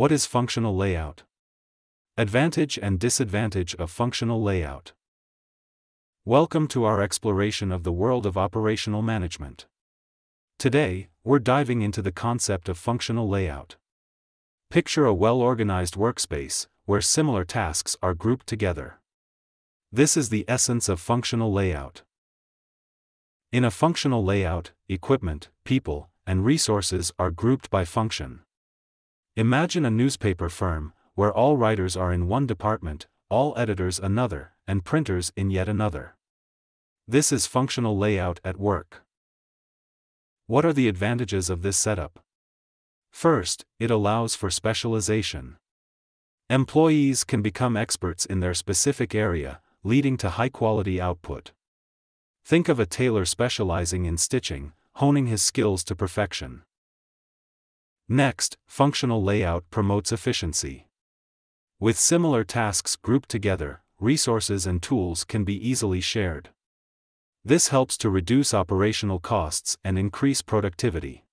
What is functional layout? Advantage and disadvantage of functional layout. Welcome to our exploration of the world of operational management. Today, we're diving into the concept of functional layout. Picture a well organized workspace, where similar tasks are grouped together. This is the essence of functional layout. In a functional layout, equipment, people, and resources are grouped by function. Imagine a newspaper firm, where all writers are in one department, all editors another, and printers in yet another. This is functional layout at work. What are the advantages of this setup? First, it allows for specialization. Employees can become experts in their specific area, leading to high quality output. Think of a tailor specializing in stitching, honing his skills to perfection. Next, functional layout promotes efficiency. With similar tasks grouped together, resources and tools can be easily shared. This helps to reduce operational costs and increase productivity.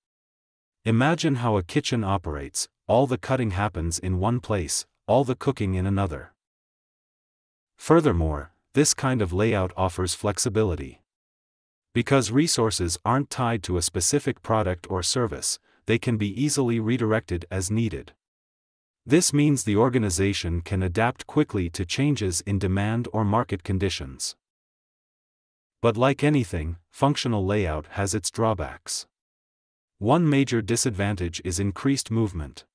Imagine how a kitchen operates, all the cutting happens in one place, all the cooking in another. Furthermore, this kind of layout offers flexibility. Because resources aren't tied to a specific product or service, they can be easily redirected as needed. This means the organization can adapt quickly to changes in demand or market conditions. But like anything, functional layout has its drawbacks. One major disadvantage is increased movement.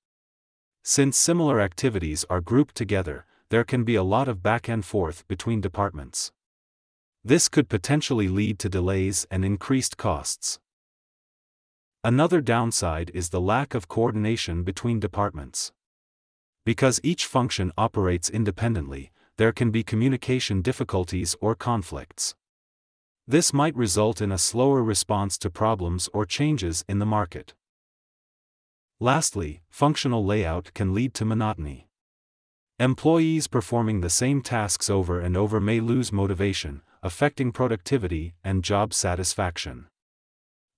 Since similar activities are grouped together, there can be a lot of back and forth between departments. This could potentially lead to delays and increased costs. Another downside is the lack of coordination between departments. Because each function operates independently, there can be communication difficulties or conflicts. This might result in a slower response to problems or changes in the market. Lastly, functional layout can lead to monotony. Employees performing the same tasks over and over may lose motivation, affecting productivity and job satisfaction.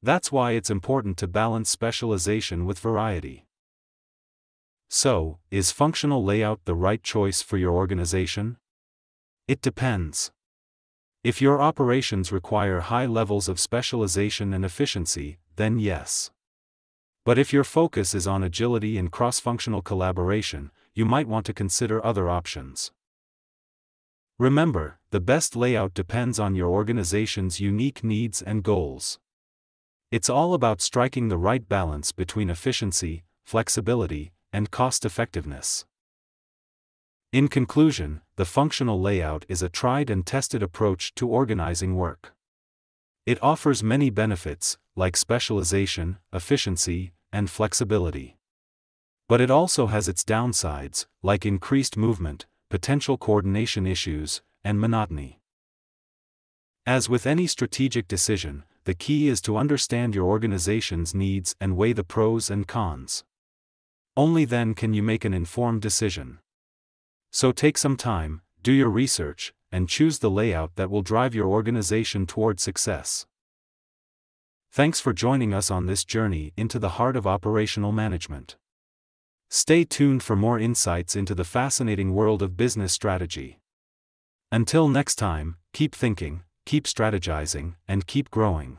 That's why it's important to balance specialization with variety. So, is functional layout the right choice for your organization? It depends. If your operations require high levels of specialization and efficiency, then yes. But if your focus is on agility and cross functional collaboration, you might want to consider other options. Remember, the best layout depends on your organization's unique needs and goals. It's all about striking the right balance between efficiency, flexibility, and cost effectiveness. In conclusion, the functional layout is a tried and tested approach to organizing work. It offers many benefits, like specialization, efficiency, and flexibility. But it also has its downsides, like increased movement, potential coordination issues, and monotony. As with any strategic decision, the key is to understand your organization's needs and weigh the pros and cons. Only then can you make an informed decision. So take some time, do your research, and choose the layout that will drive your organization toward success. Thanks for joining us on this journey into the heart of operational management. Stay tuned for more insights into the fascinating world of business strategy. Until next time, keep thinking, keep strategizing, and keep growing.